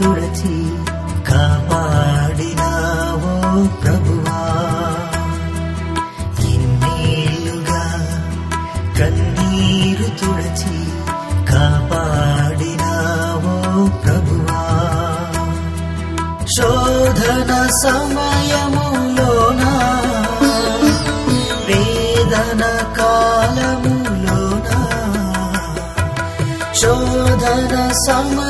తుడచి కాపాడినావో ప్రభువా. ఇన్నేళ్ళుగా కన్నీరు తుడచి కాపాడినావో ప్రభువా. శోధన సమయములోనా వేదన కాలములోనా శోధన సమయ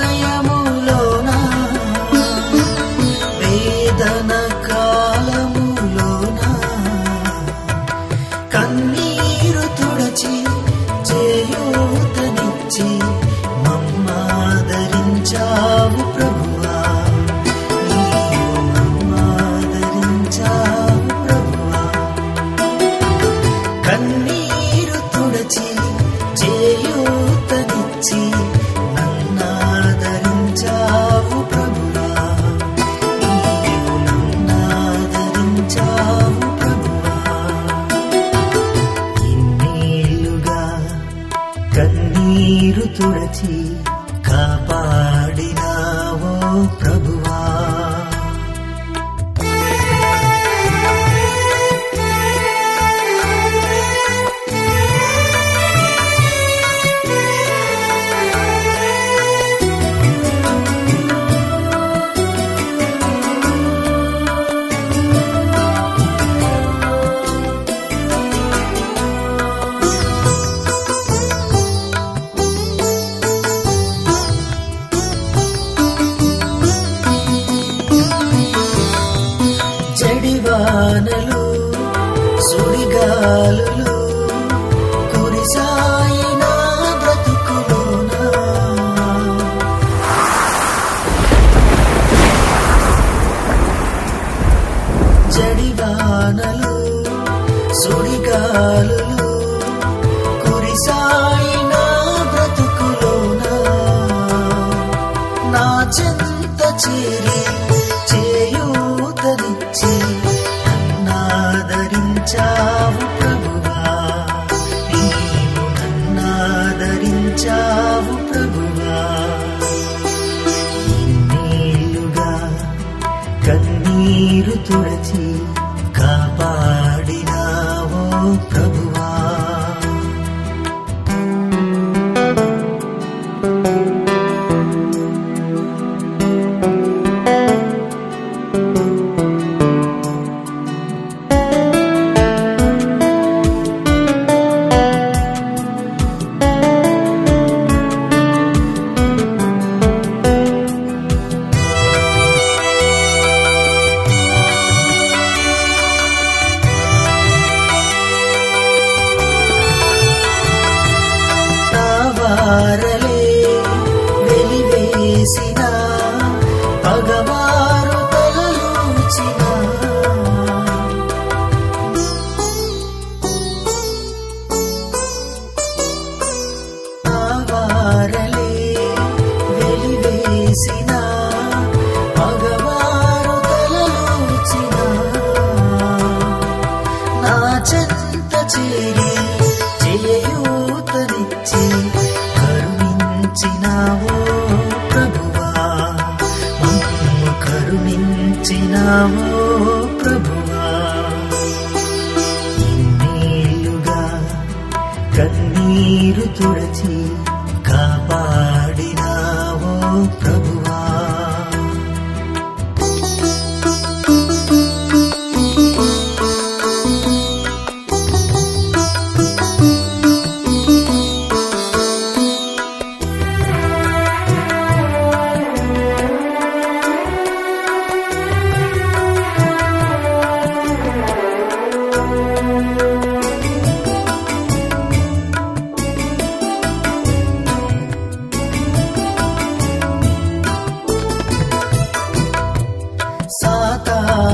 కన్నీరు సుడిగాలులు కురిసాయిన బ్రతుకులోనా. జడివానలు సుడిగాలులు కురిసాయిన బ్రతుకులోనా. నా చెంత చేరి కన్నీరు తుడచి కాపాడినావో నా వెలివేసిన పగవారు తలలోచిన. నా వెలివేసిన పగవారు తలలోచిన. నా చెంత చేరి చేయూతనిచ్చి కరుణించినావో ప్రభువా? మమ్ము కరుణించినావో ప్రభువా? ఇన్నేళ్ళుగా కన్నీరు తుడచి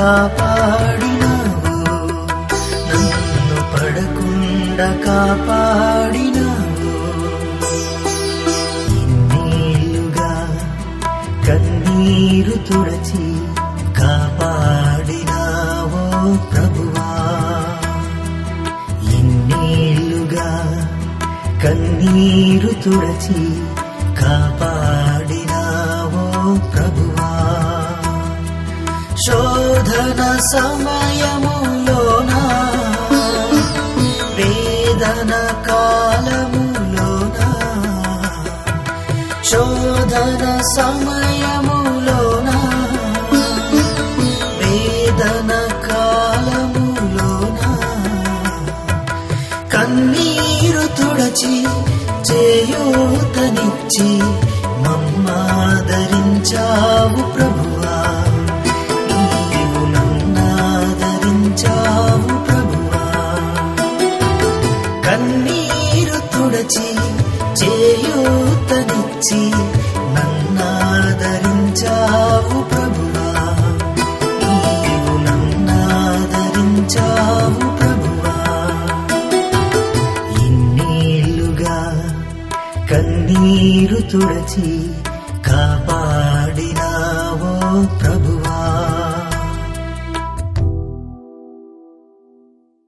కాపాడినావు. నన్ను పడకుండా కాపాడినావు. ఇన్నేళ్ళుగా కన్నీరు తుడచి కాపాడినావో ప్రభువా. ఇన్నేళ్ళుగా కన్నీరు తుడచి కాపాడినావో సమయములోన? వేదన కాలములోన? శోధన సమయములోన? వేదన కాలములోన? కన్నీరు తుడచి చేయూతనిచ్చి మమ్మాదరించావు ప్రభువా. కన్నీరు తుడచి చేయూతనిచ్చి నన్నాదరించావు ప్రభువా. నీవు నన్నాదరించావు ప్రభువా. ఇన్నేళ్ళుగా కన్నీరు తుడచి కాపాడినావో ప్రభువా.